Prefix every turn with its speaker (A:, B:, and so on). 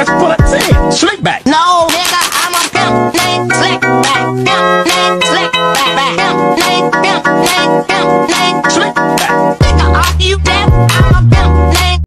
A: Let's pull it in. Slick back.
B: No, nigga, I'm a pimp named Slick Back. Pimp named Slick Back. Pimp named, pimp named pimp